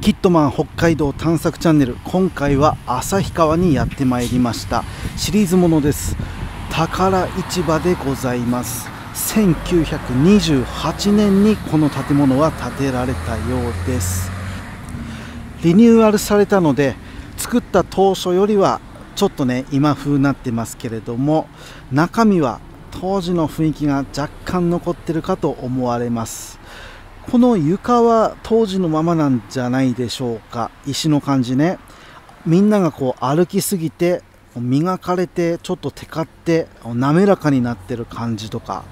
キットマン北海道探索チャンネル。今回は旭川にやってまいりました。シリーズものです。宝市場でございます。1928年にこの建物は建てられたようです。リニューアルされたので作った当初よりはちょっとね今風になってますけれども中身は当時の雰囲気が若干残ってるかと思われます。この床は当時のままなんじゃないでしょうか。石の感じね。みんながこう歩きすぎて磨かれてちょっとテカって滑らかになってる感じとか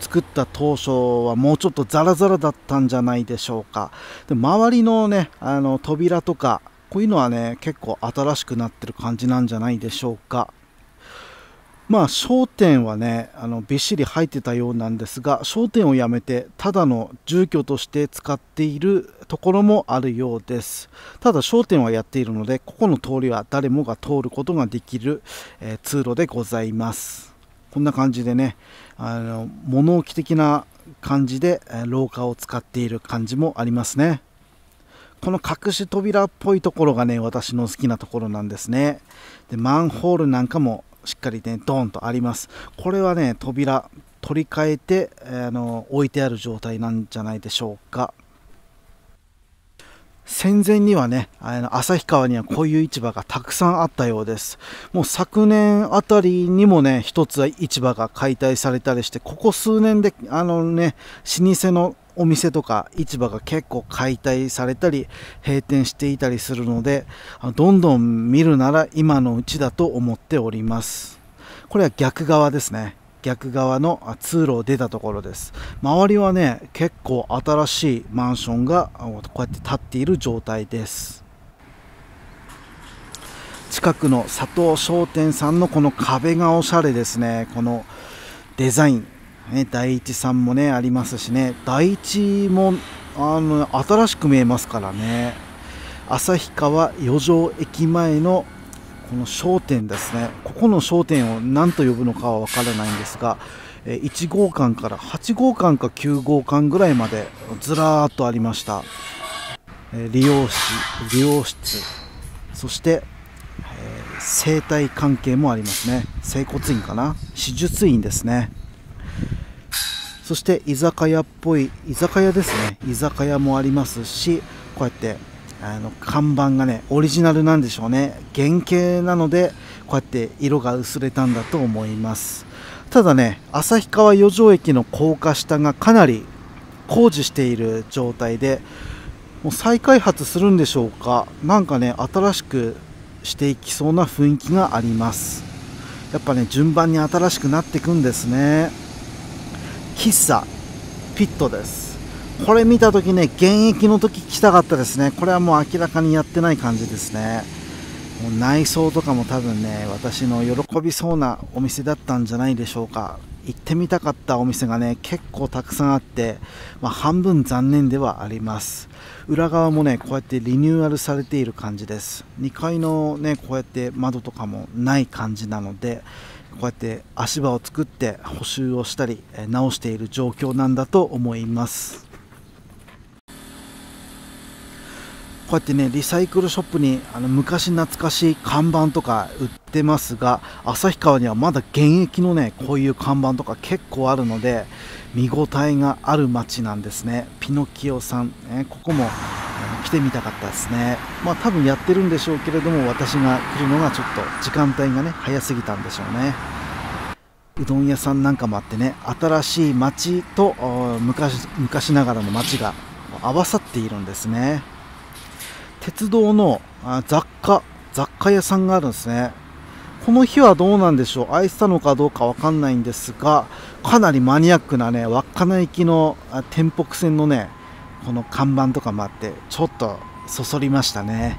作った当初はもうちょっとザラザラだったんじゃないでしょうか。で周りのねあの扉とかこういうのはね結構新しくなってる感じなんじゃないでしょうか。まあ商店はねあのびっしり入ってたようなんですが商店をやめてただの住居として使っているところもあるようです。ただ商店はやっているのでここの通りは誰もが通ることができる、えー、通路でございます。こんな感じでねあの物置的な感じで、えー、廊下を使っている感じもありますね。この隠し扉っぽいところがね私の好きなところなんですね。でマンホールなんかもしっかりねドーンとありますこれはね扉取り替えて、あの置いてある状態なんじゃないでしょうか戦前にはね、あの旭川にはこういう市場がたくさんあったようです。もう昨年あたりにもね、一つは市場が解体されたりして、ここ数年で、あのね、老舗のお店とか市場が結構解体されたり閉店していたりするのでどんどん見るなら今のうちだと思っております。これは逆側ですね。逆側の通路を出たところです。周りはね結構新しいマンションがこうやって建っている状態です。近くの佐藤商店さんのこの壁がおしゃれですね。このデザイン。ね、第一さんもねありますしね。第一もあの新しく見えますからね。旭川余剰駅前のこの商店ですね。ここの商店を何と呼ぶのかは分からないんですが1号館から8号館か9号館ぐらいまでずらーっとありました。理容師理容室。そして、えー、生態関係もありますね。整骨院かな。手術院ですね。そして居酒屋っぽい居酒屋ですね。居酒屋もありますしこうやってあの看板がねオリジナルなんでしょうね。原型なのでこうやって色が薄れたんだと思います。ただね旭川四条駅の高架下がかなり工事している状態でもう再開発するんでしょうか。なんかね新しくしていきそうな雰囲気があります。やっぱね順番に新しくなっていくんですね。喫茶ピットです。これ見た時ね現役の時来たかったですね。これはもう明らかにやってない感じですね。もう内装とかも多分ね私の喜びそうなお店だったんじゃないでしょうか。行ってみたかったお店がね結構たくさんあって、まあ、半分残念ではあります。裏側もねこうやってリニューアルされている感じです。2階のねこうやって窓とかもない感じなのでこうやって足場を作って補修をしたり直している状況なんだと思います。こうやってねリサイクルショップにあの昔懐かしい看板とか売ってますが旭川にはまだ現役のねこういう看板とか結構あるので見応えがある街なんですね。ピノキオさん、ね、ここも来てみたかったですね。まあ多分やってるんでしょうけれども私が来るのがちょっと時間帯がね早すぎたんでしょうね。うどん屋さんなんかもあってね新しい街と昔昔ながらの街が合わさっているんですね。鉄道の雑貨雑貨屋さんがあるんですね。この日はどうなんでしょう？愛したのかどうかわかんないんですがかなりマニアックなね稚内行きの天北線のねこの看板とかもあってちょっとそそりましたね。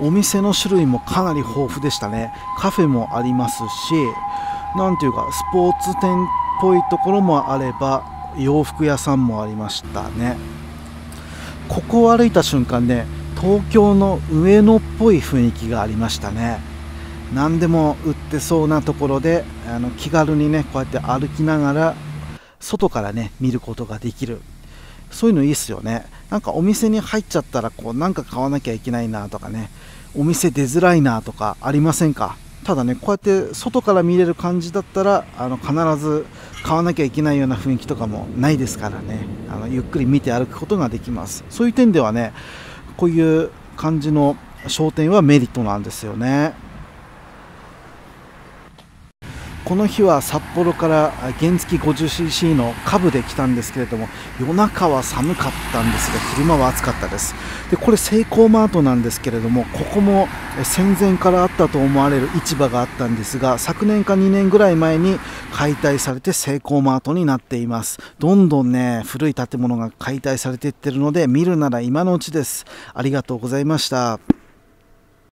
お店の種類もかなり豊富でしたね。カフェもありますし何ていうかスポーツ店っぽいところもあれば洋服屋さんもありましたね。ここを歩いた瞬間ね東京の上野っぽい雰囲気がありましたね。何でも売ってそうなところであの気軽にねこうやって歩きながら外からね見ることができる。そういうのいいっすよね。なんかお店に入っちゃったらこうなんか買わなきゃいけないなとかね。お店出づらいなとかありませんか？ただねこうやって外から見れる感じだったらあの必ず買わなきゃいけないような雰囲気とかもないですからね。あのゆっくり見て歩くことができます。そういう点ではねこういう感じの商店はメリットなんですよね。この日は札幌から原付 50cc のカブで来たんですけれども夜中は寒かったんですが昼間は暑かったです。でこれセイコーマートなんですけれどもここも戦前からあったと思われる市場があったんですが昨年か2年ぐらい前に解体されてセイコーマートになっています。どんどんね古い建物が解体されていってるので見るなら今のうちです。ありがとうございました。